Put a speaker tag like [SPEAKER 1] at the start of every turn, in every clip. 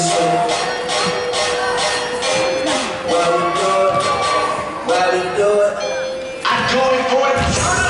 [SPEAKER 1] Why we do it?
[SPEAKER 2] I do it for it.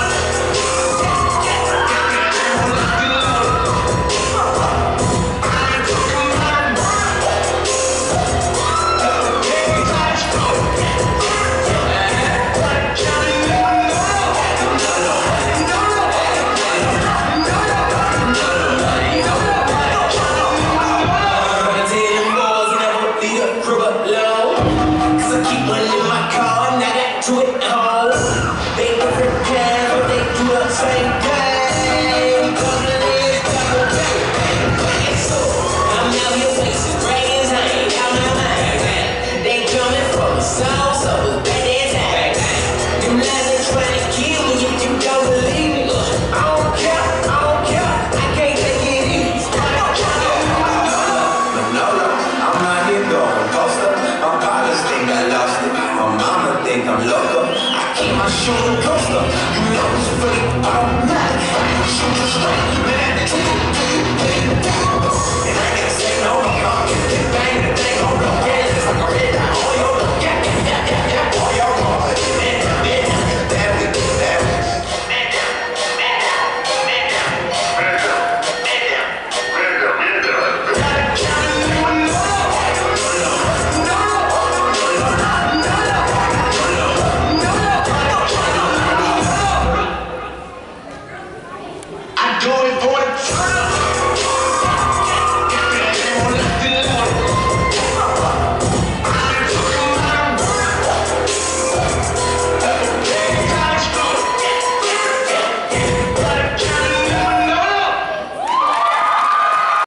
[SPEAKER 1] Well, in my car, and I got to it all. They different plans, but they do the same thing. Couple days, couple days, bang, bang, so. I'm out here wasting brains, I ain't out my mind. They coming from the south. Loco. I keep my shooting coaster. You
[SPEAKER 2] going forward.